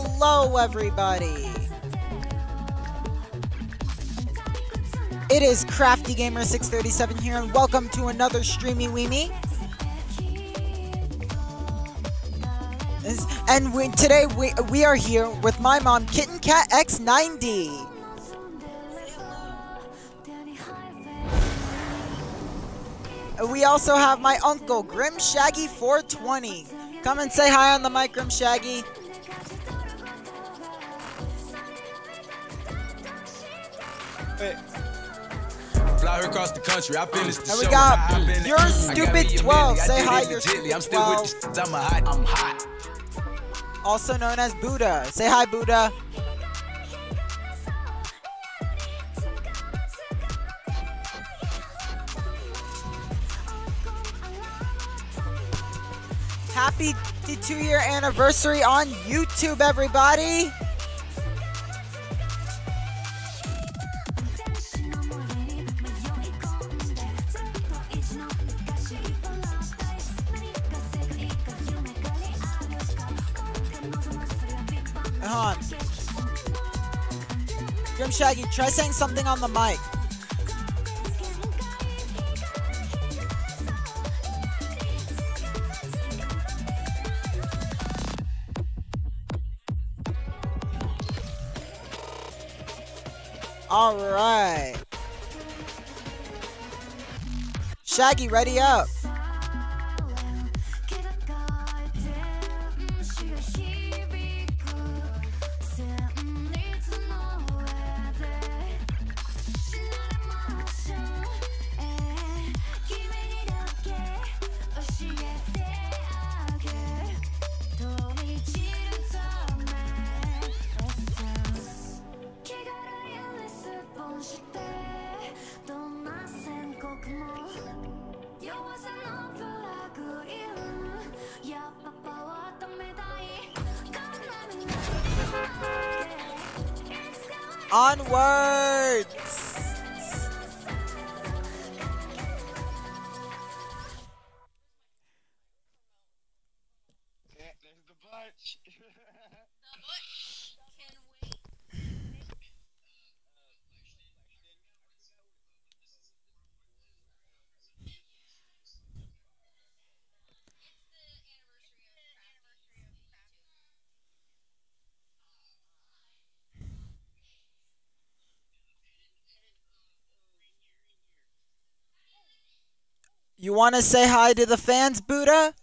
Hello, everybody. It is Crafty Gamer 637 here, and welcome to another Streamy Weemy. And we, today we, we are here with my mom, Kitten Cat X90. We also have my uncle, Grim Shaggy 420. Come and say hi on the mic, Grim Shaggy. Fly her across the country, I finished the And we show. got I your stupid gotta be a 12. Say hi, your stupid I'm still 12. with the. I'm a hot. I'm hot. also known as Buddha. Say hi, Buddha. Happy two year anniversary on YouTube, everybody. Try saying something on the mic. All right. Shaggy, ready up. Onwards! You want to say hi to the fans, Buddha?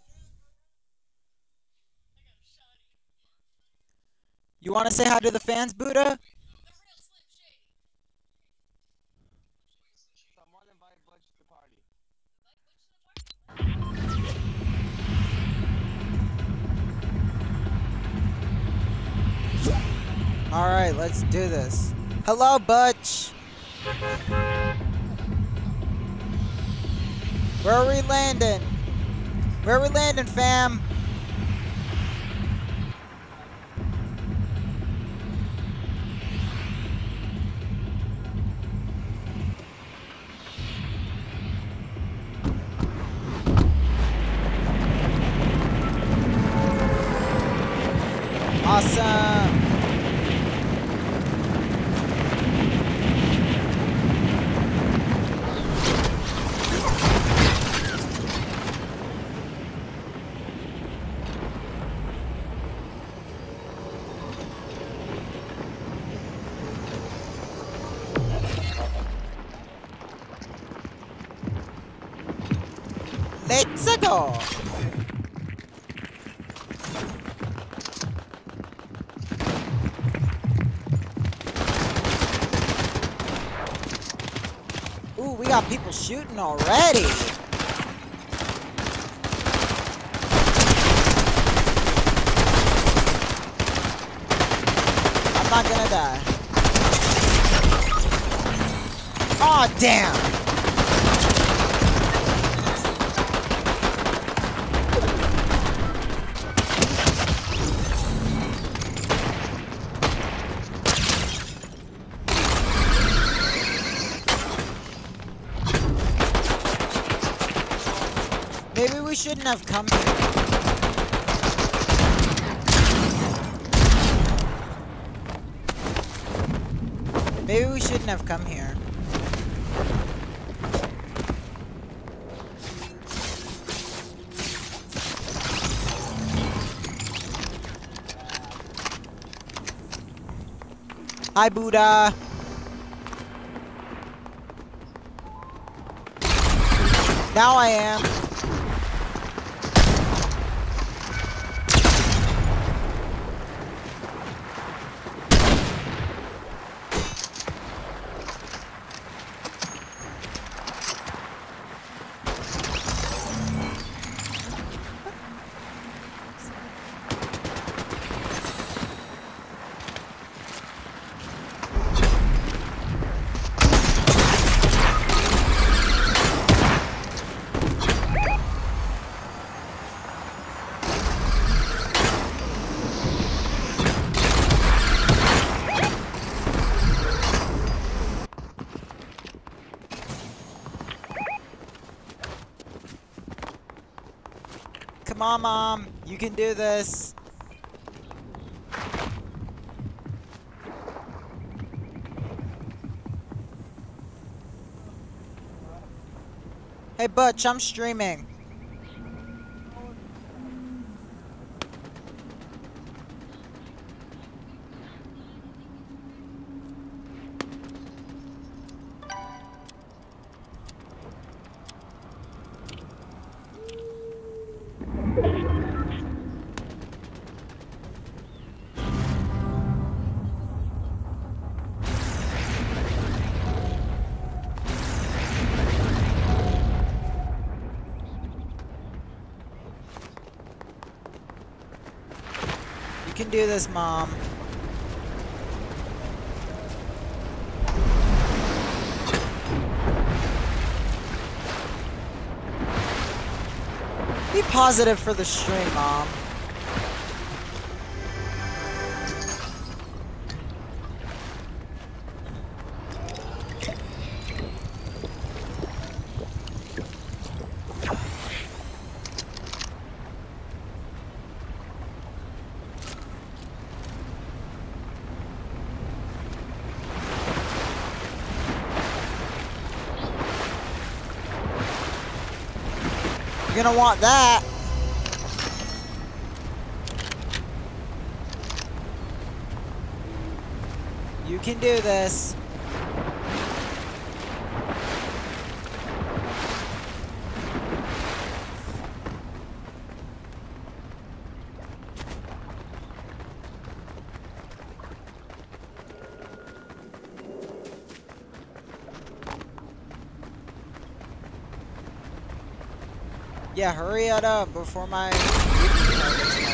You want to say hi to the fans, Buddha? Someone invite Butch to the party. All right, let's do this. Hello, Butch. Where are we landing? Where are we landing, fam? Go. Ooh, we got people shooting already. I'm not gonna die. Aw, damn. Shouldn't have come here. Maybe we shouldn't have come here. Hi, Buddha. Now I am. On, Mom. You can do this. Hey, Butch, I'm streaming. Do this, Mom. Be positive for the stream, Mom. You're gonna want that. You can do this. Yeah, hurry it up before my.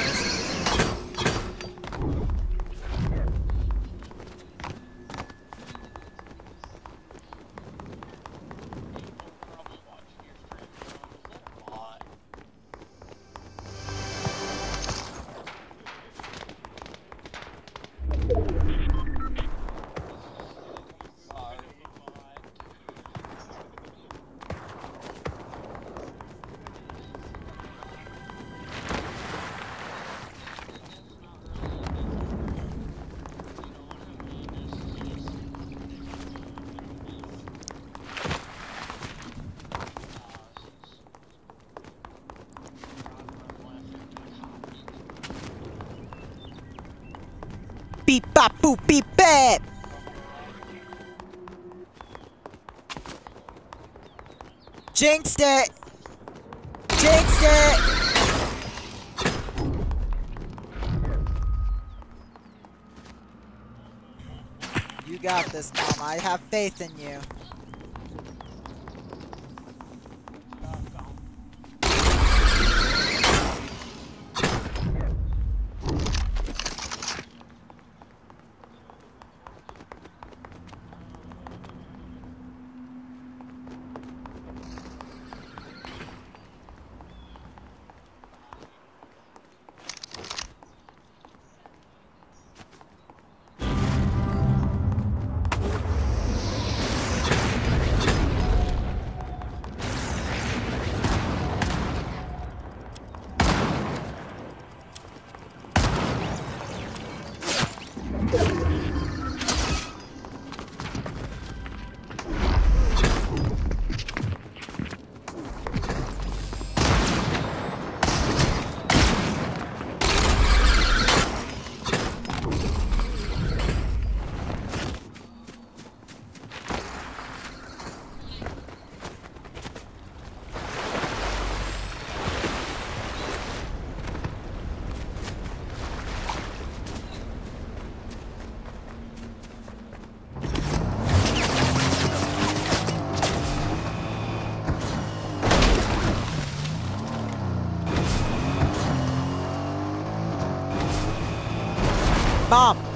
Beep bop boop. Jinxed it. Jinxed it. You got this, Mom. I have faith in you.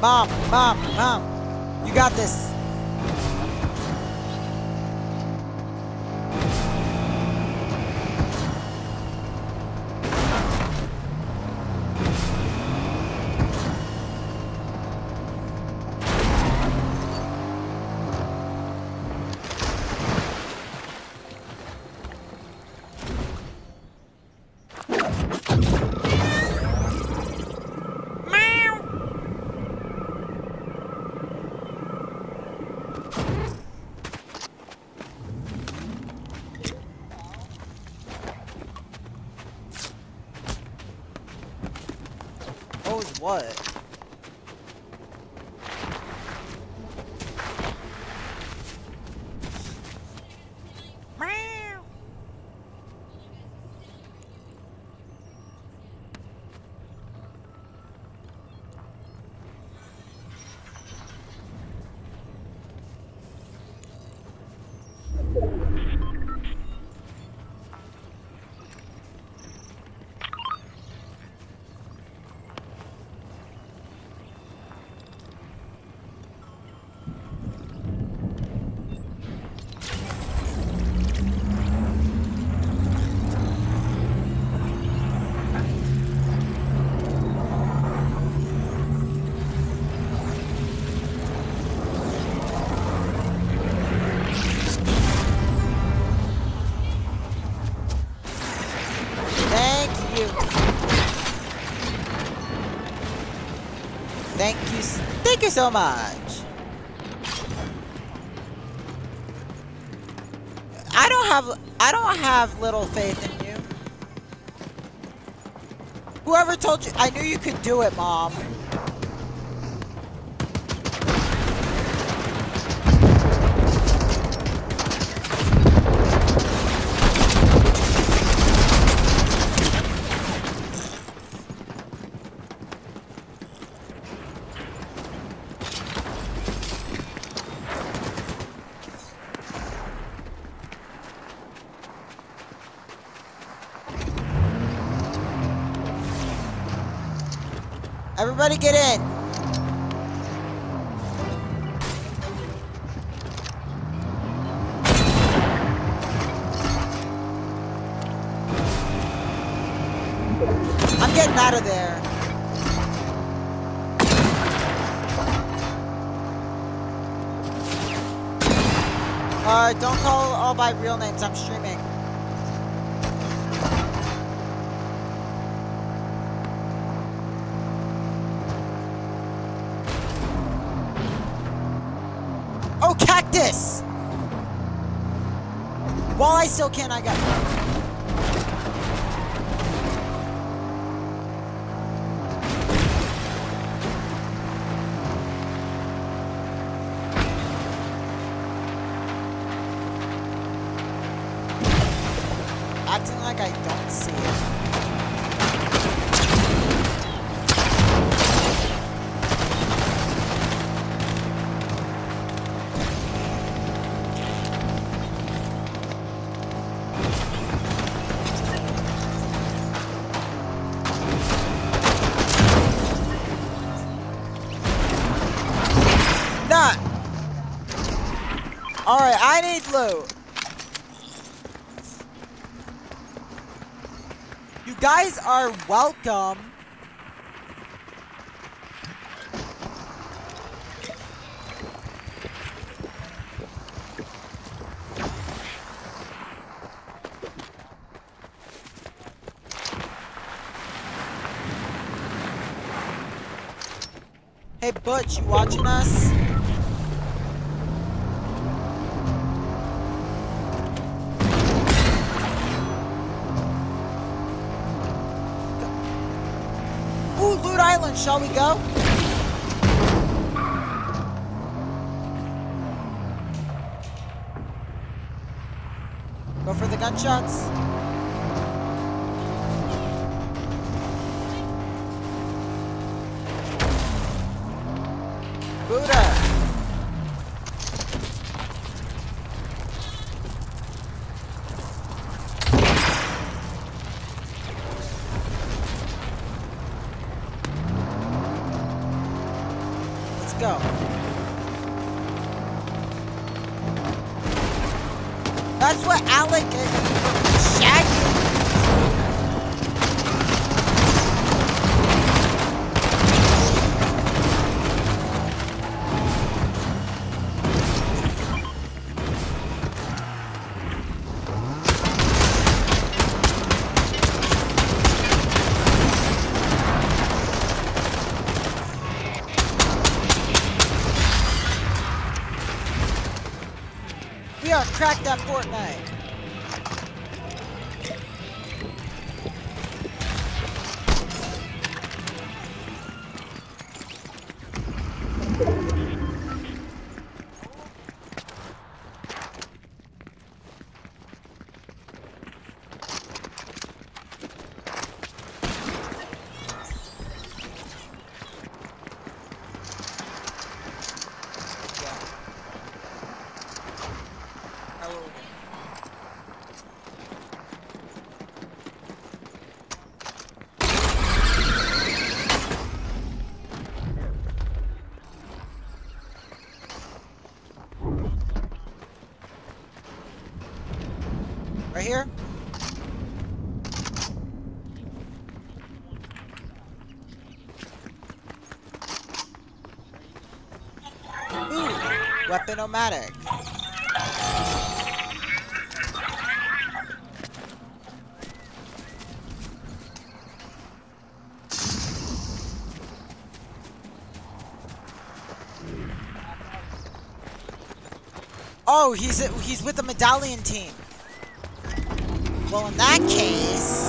Mom, mom, mom. You got this. What? You so much. I don't have I don't have little faith in you. Whoever told you I knew you could do it, mom. Everybody get in. I'm getting out of there. Uh, don't call all by real names. I'm streaming. You guys are welcome. Hey Butch, you watching us? Excellent. Shall we go? Go for the gunshots. here? Ooh, weaponomatic. Oh, he's he's with the medallion team. Well, in that case...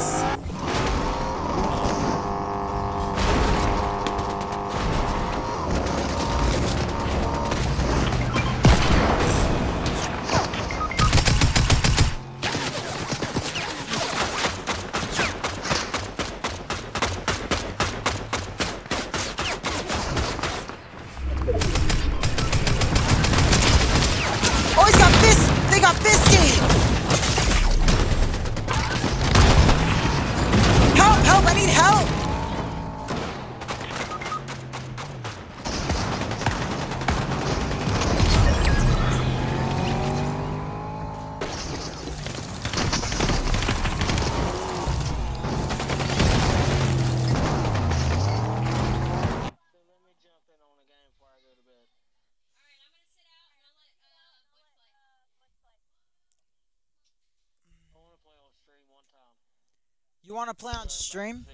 You want to play on stream?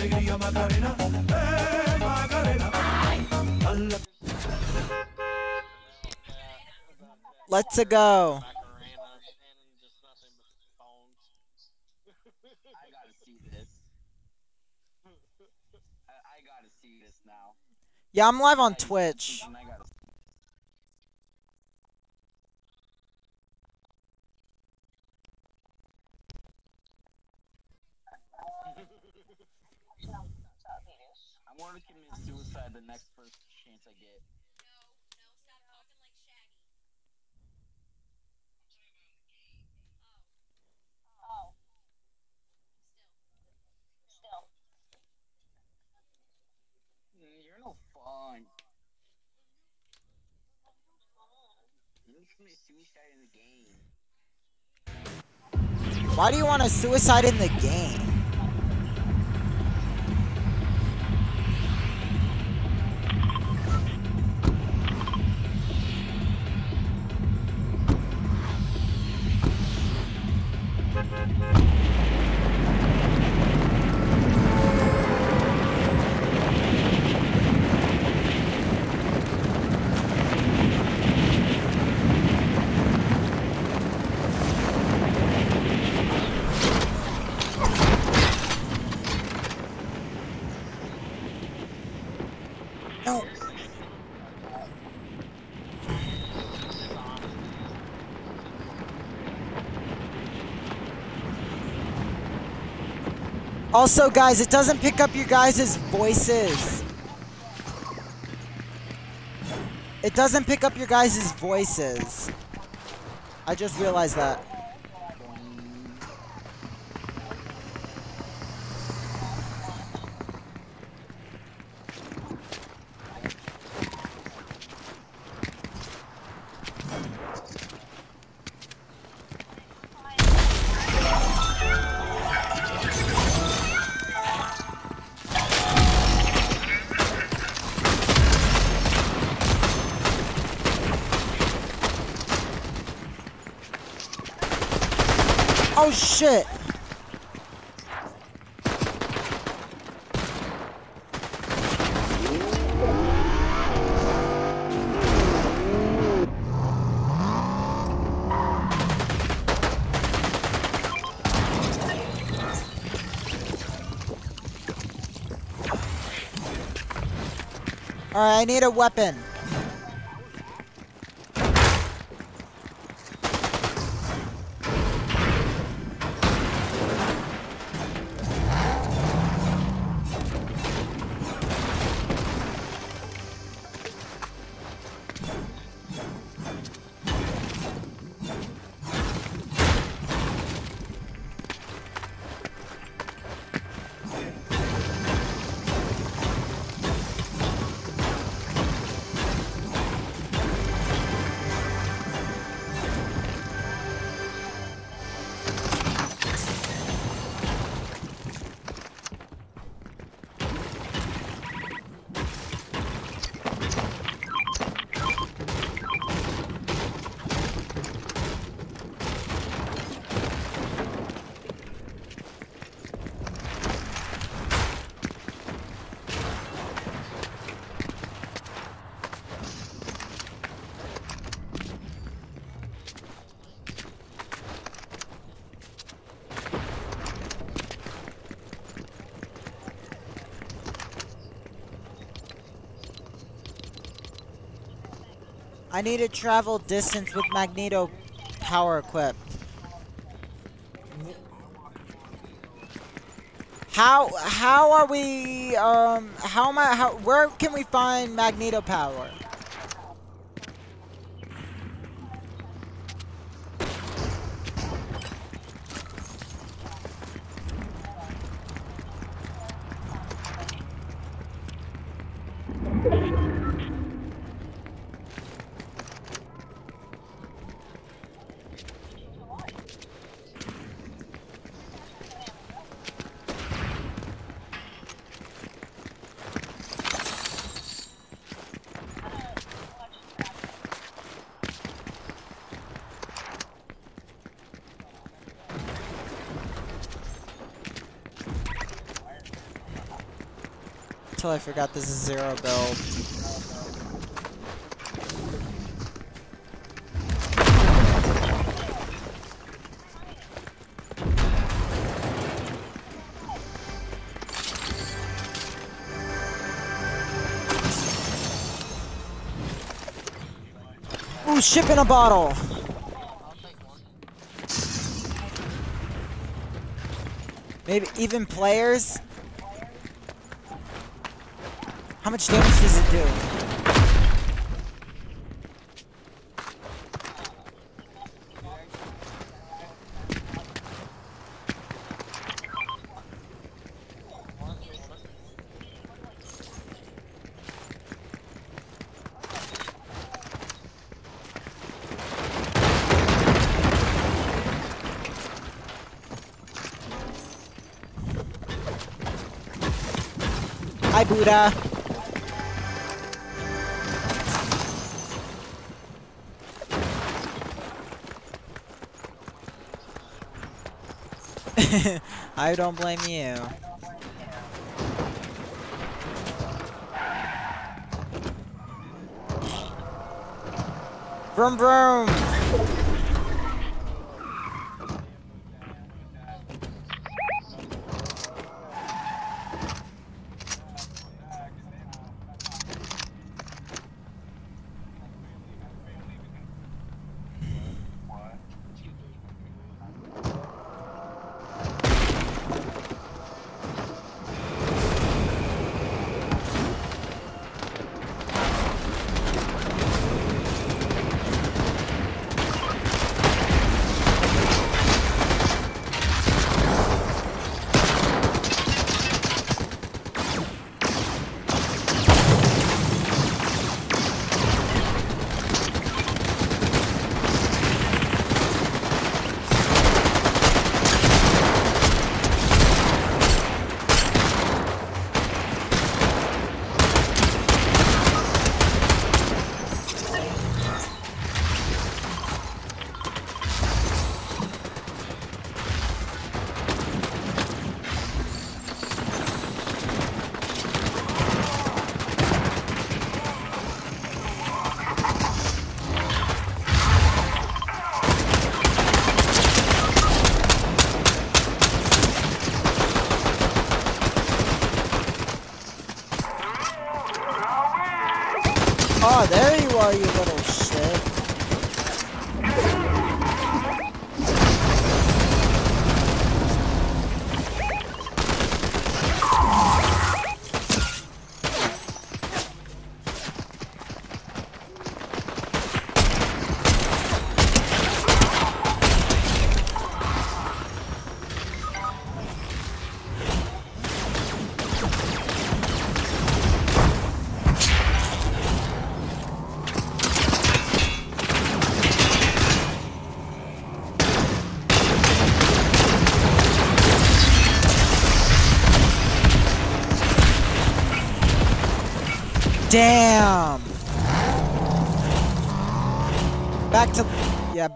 Alegría, Macarena, eh, Macarena. Let's a go. Yeah, I'm live on Twitch. I gotta see. I'm gonna commit suicide the next first chance I get. No, no, stop talking like Shaggy. Oh. Still. Mm, You're no fun. You need to commit suicide in the game. Why do you want to suicide in the game? Also, guys, it doesn't pick up your guys' voices. It doesn't pick up your guys' voices. I just realized that. I need a weapon. I need to travel distance with Magneto power equipped. How how are we um how am I how where can we find Magneto power? I forgot this is zero build. Ooh, ship in a bottle. Maybe even players. How much damage does it do? Buddha. I don't blame you. Vroom vroom!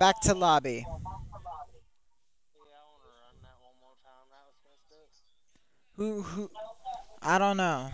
Was to lobby. Who, who, I don't know.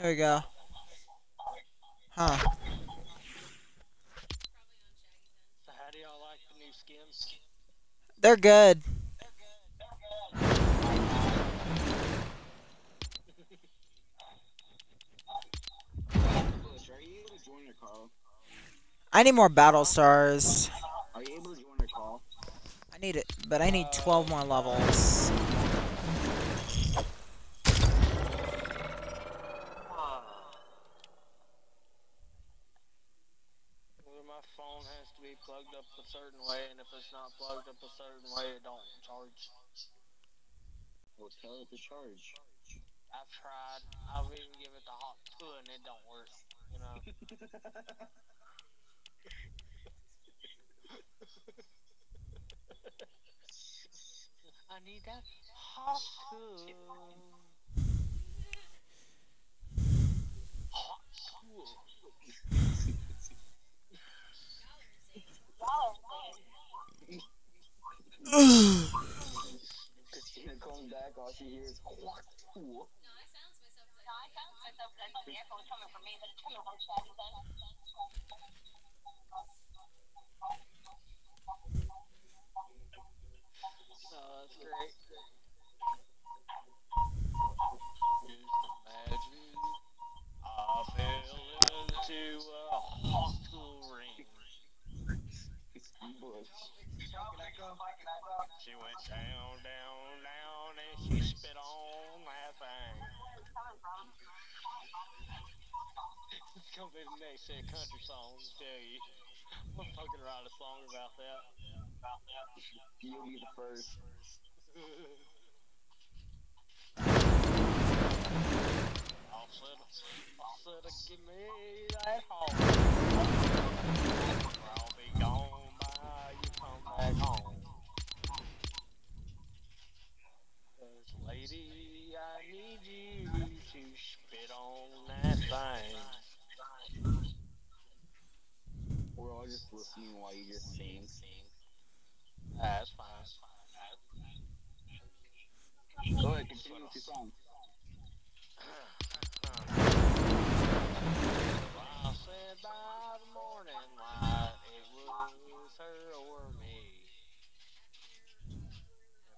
Here we go. Huh. So how do y'all like the new skins? They're good. To join? I need more battle stars. Are you able to join your call? I need it, but I need 12 more levels. Well, my phone has to be plugged up a certain way, and if it's not plugged up a certain way, it don't charge. Well, tell it to charge. I've tried. I've even given it the hot two and it don't work. You know. I need that hot two. Hot two. Christina comes back, all she hears imagine I fell into a hot ring. Bush. She went down, down, down, and she spit on that thing. It's gonna be the next set of country songs, tell you. I'm fucking write a song about that. About that. You'll be the first. Said, I'll said, give me that home. I'll be back home. 'Cause lady, I need you to spit on that thing. We're all just listening while you just sing. That's fine. Go ahead, continue with your song. I said by the morning light it was her or me. And by the time she realized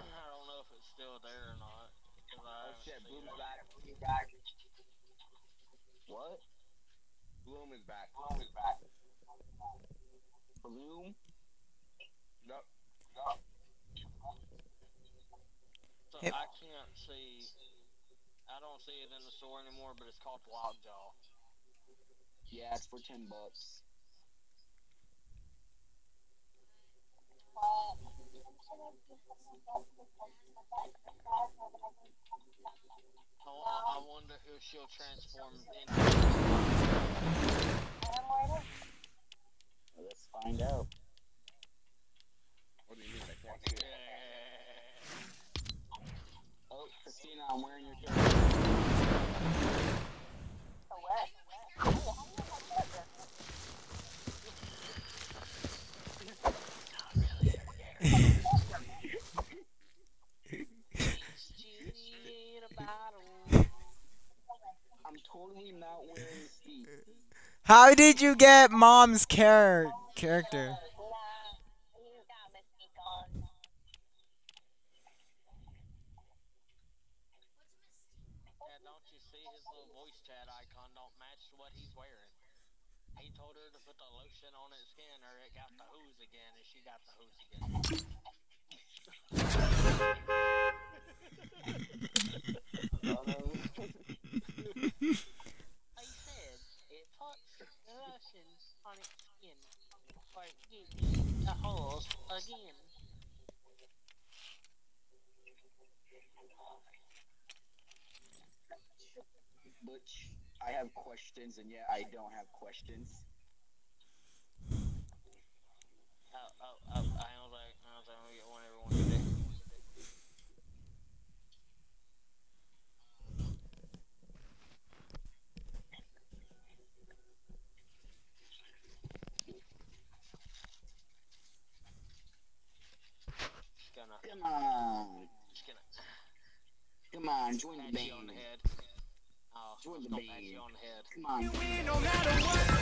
It's. I don't know if it's still there or not. 'cause I Oh haven't shit, seen Bloom's back. Bloom's back. What? Bloom is back. Bloom is back. Bloom? Nope. Nope. So Yep. I can't see. I don't see it in the store anymore, but it's called Lockjaw. Yeah, it's for 10 bucks. I, wo- I wonder if she'll transform into. Let's find out. What do you mean? I can't see it. Oh, Christina, I'm wearing your shirt. Genie in a bottle. I'm totally not wearing Steve. How did you get mom's char- character? Yeah, don't you see his little voice chat icon don't match what he's wearing? He told her to put the lotion on his skin or it got the hose again and she got the hose again. I said it puts the lotion on its skin or it gives the hose again. Butch, I have questions, and yet I don't have questions. Oh, oh, oh, I I get one gonna, Come on. Come on, join the you on the band. head. Oh, Join the band. on the head. Come on.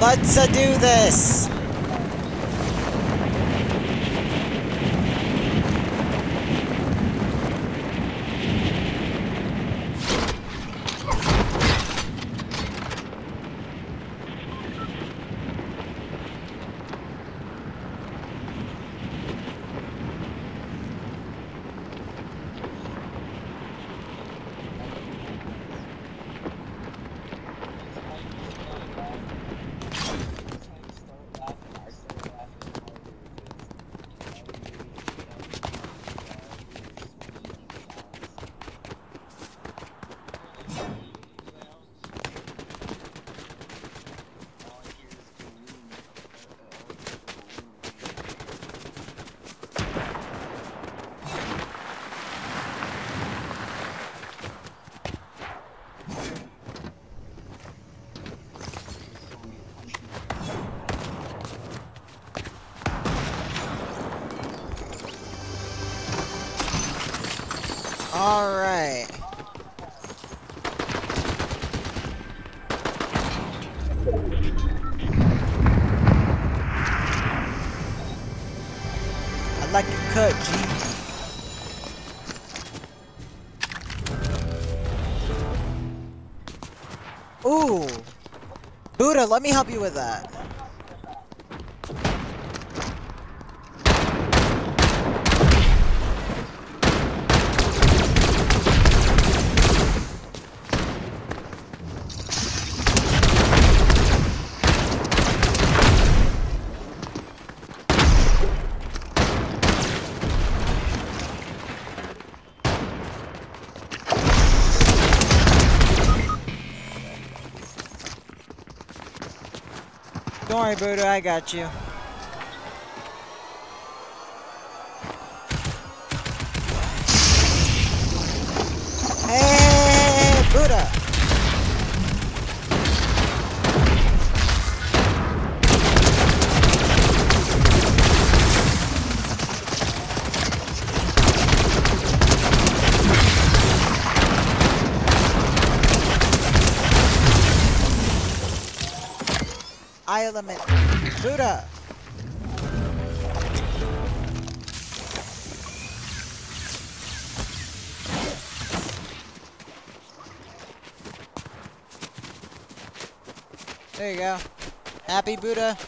Let's uh, do this. Let me help you with that. Worry, Buddha, I got you. I element. Buddha! There you go. Happy Buddha?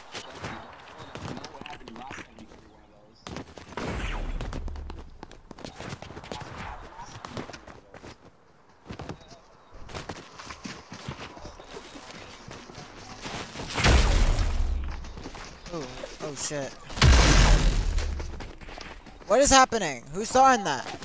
Oh, oh shit. What is happening? Who's sawing that?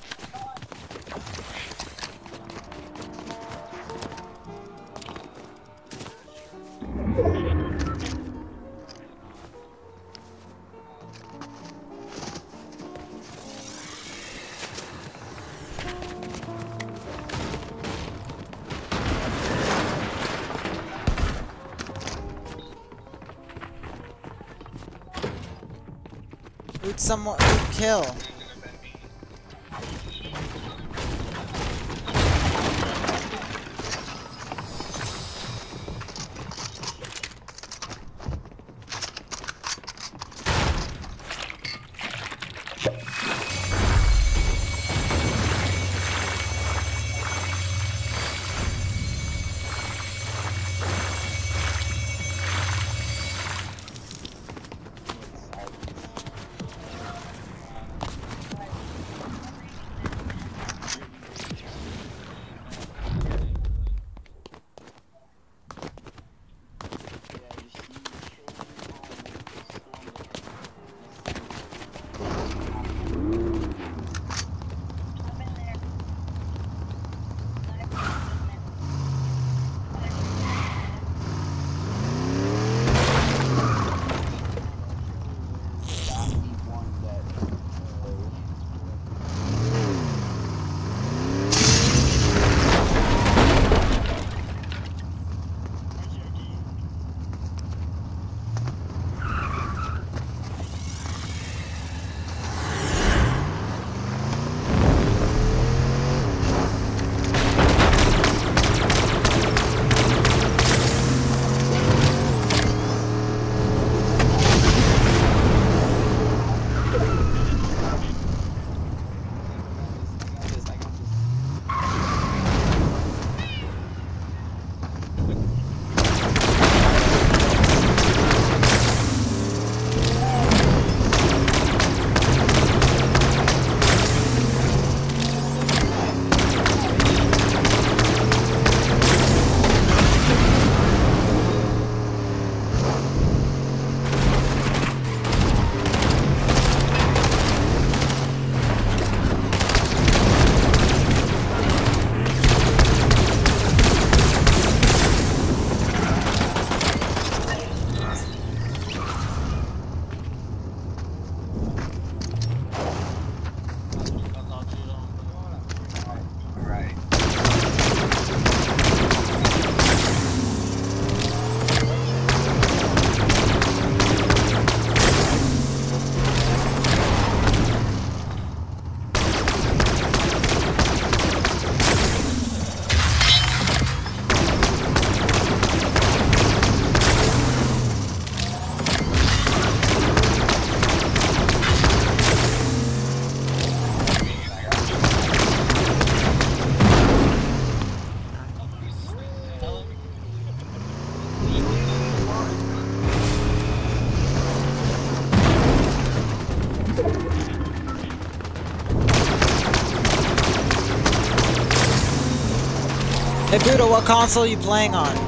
Ludo, what console are you playing on?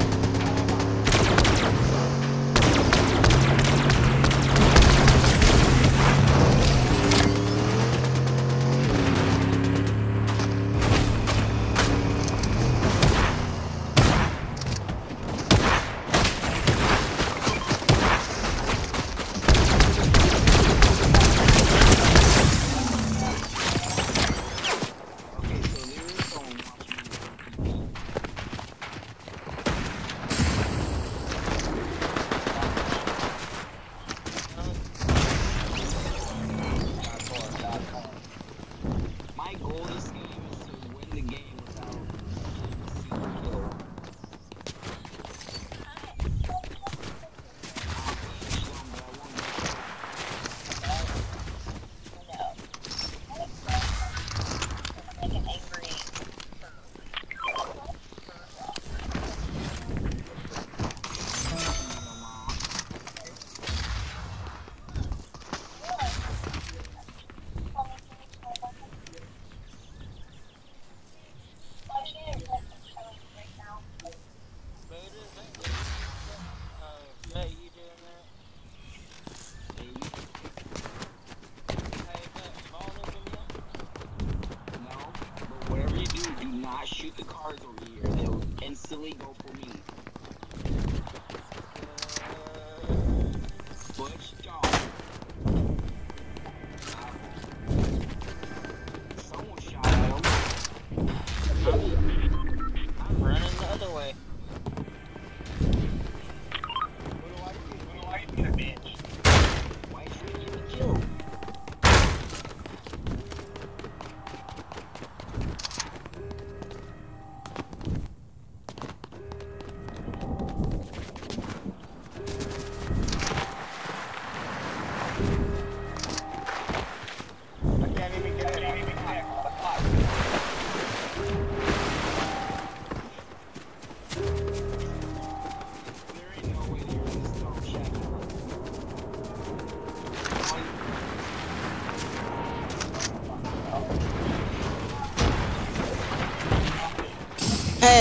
cars over here, they'll instantly go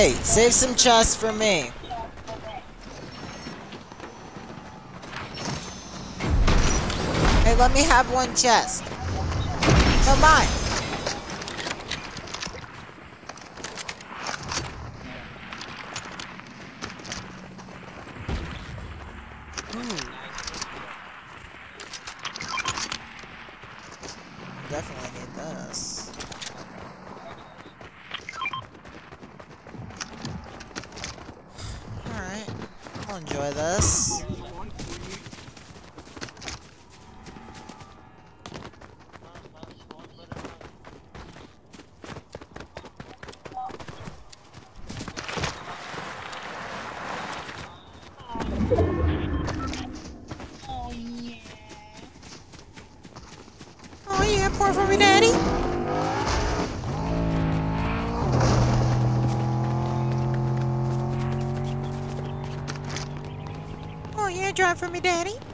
Hey, save some chests for me. Hey, let me have one chest. Come on. Daddy.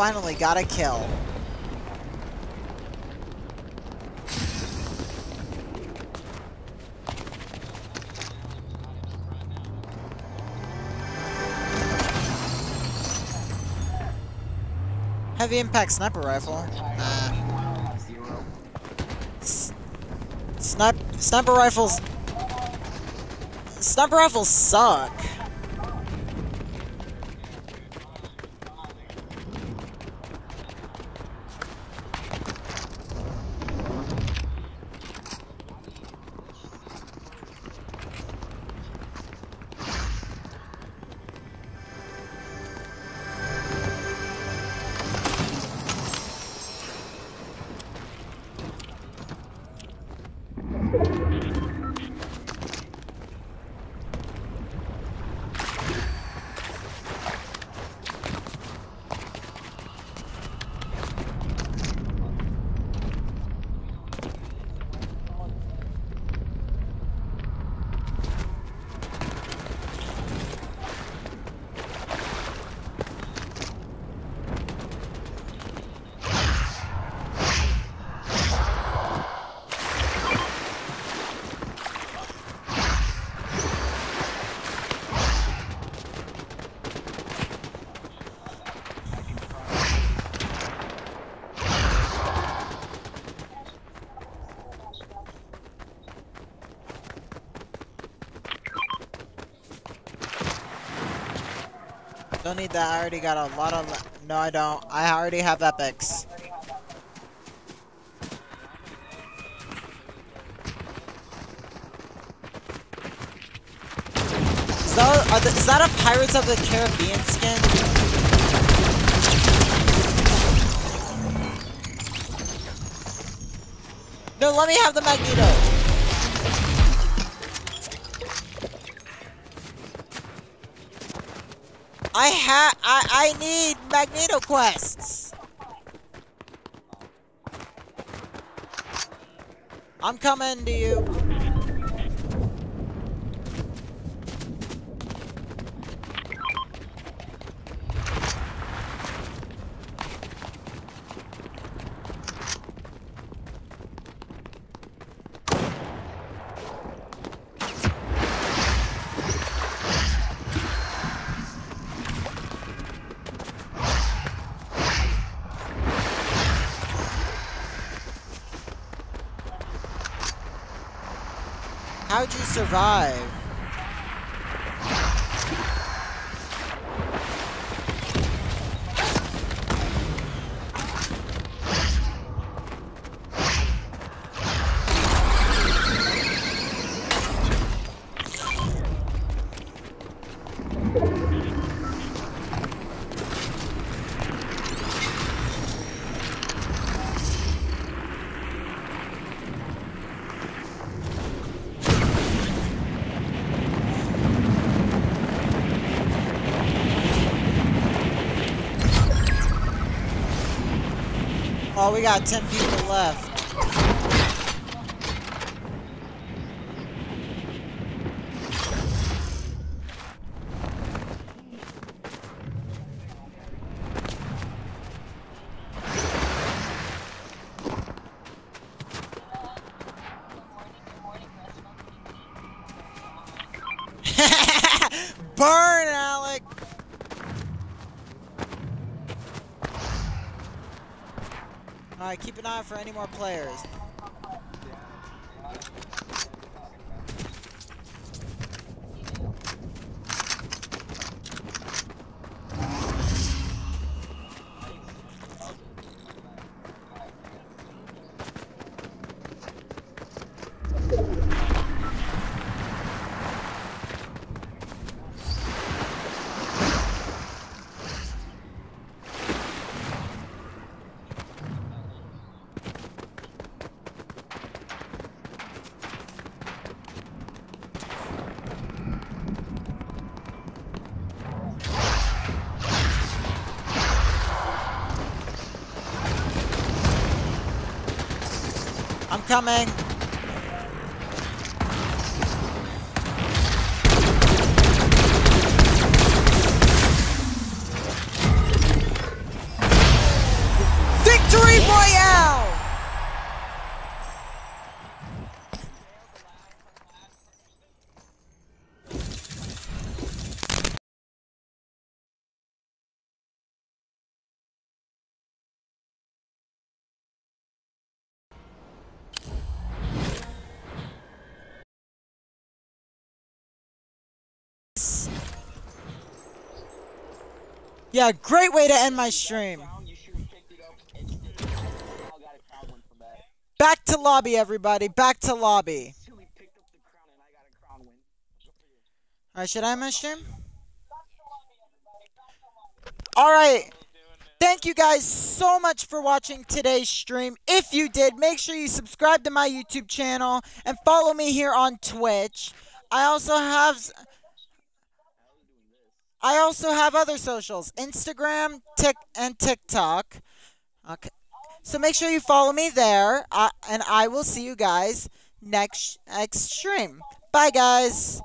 Finally got a kill. Heavy impact sniper rifle. Nah. S- Snipe sniper rifles. Sniper rifles suck. Need that. I already got a lot of. No, I don't. I already have epics. Is that, the, is that a Pirates of the Caribbean skin? No, let me have the Magneto. I ha I I need Magneto quests. I'm coming to you. How'd you survive? Oh, we got 10 people for any more players. Coming. Yeah, great way to end my stream. Back to lobby, everybody. Back to lobby. Alright, should I end my stream? Alright. Thank you guys so much for watching today's stream. If you did, make sure you subscribe to my YouTube channel and follow me here on Twitch. I also have I also have other socials, Instagram, Tik and TikTok. Okay. So make sure you follow me there, uh, and I will see you guys next next stream. Bye guys.